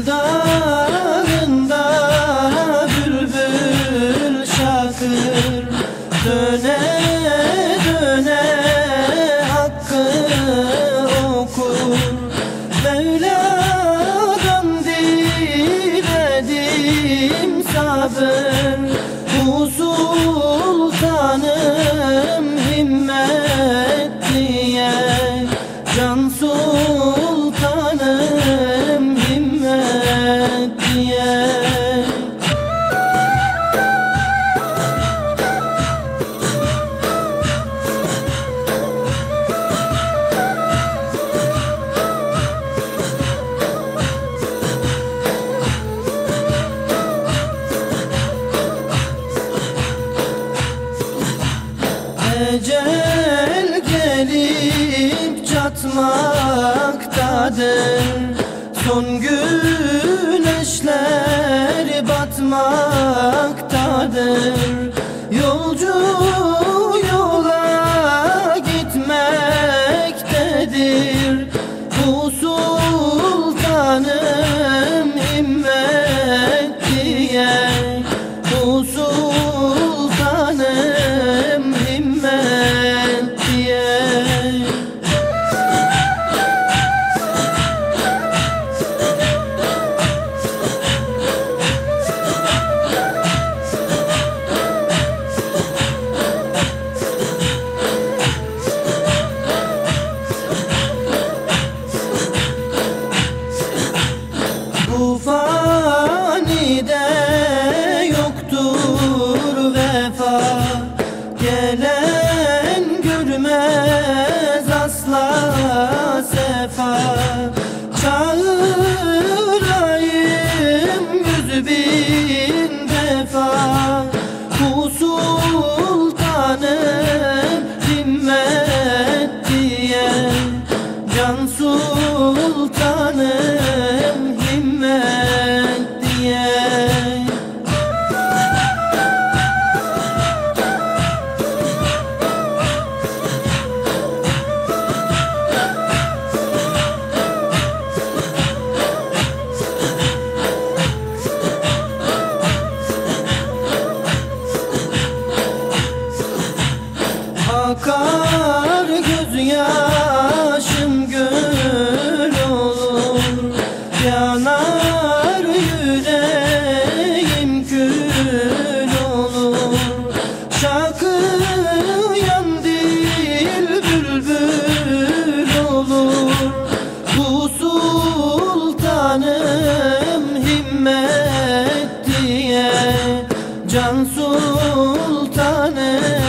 love Ecel gelip çatmaktadır Son güneşler batmaktadır Yolcu Yanar yüreğim kül olur. Şakıyan dil bülbül olur. Bu sultanım himmet diye Can sultanım